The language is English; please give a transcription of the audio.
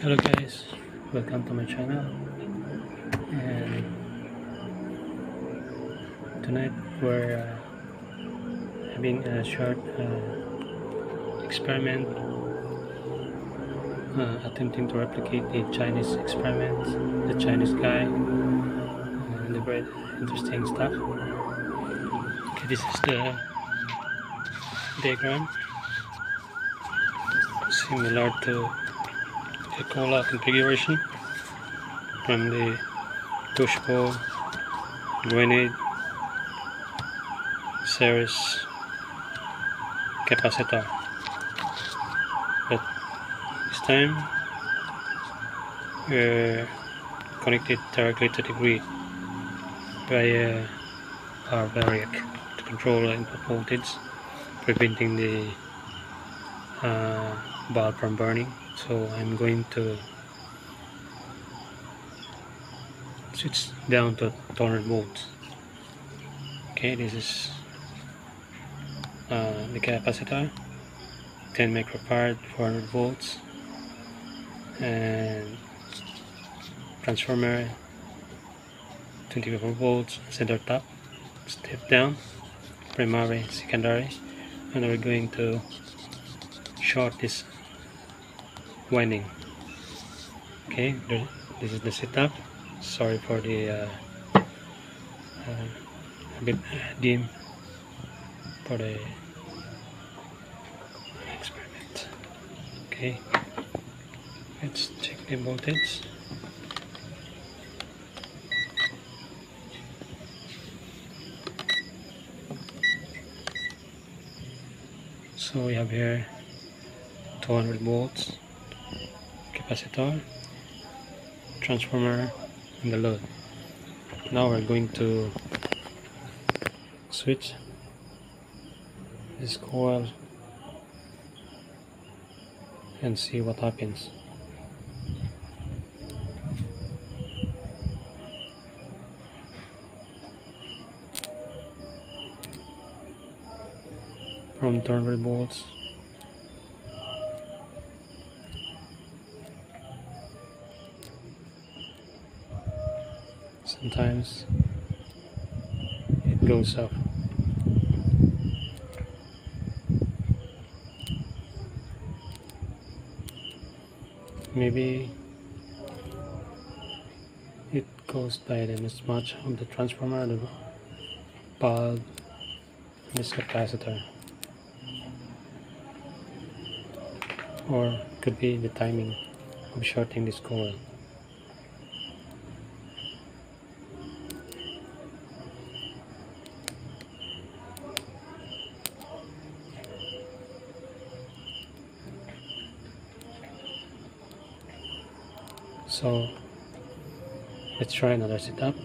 Hello guys, welcome to my channel. And tonight we're uh, having a short uh, experiment uh, attempting to replicate the Chinese experiment the Chinese guy and the very interesting stuff. Okay, this is the diagram. Similar to the cola configuration from the push-pull grenade series capacitor but this time we're connected directly to the grid via our variac to control the input voltage preventing the uh, bulb from burning so I'm going to switch down to 200 volts okay this is uh, the capacitor. 10 microfarad 400 volts. And transformer 24 volts center tap step down primary secondary. And we're going to short this winding okay this is the setup. Sorry for the uh, uh, a bit dim for the experiment. Okay let's check the voltage. So we have here 200 volts capacitor transformer and the load. Now we're going to switch this coil and see what happens. From 200 volts sometimes. It goes up. Maybe it goes by the mismatch of the transformer the bulb this capacitor or could be the timing of shorting this coil so let's try another setup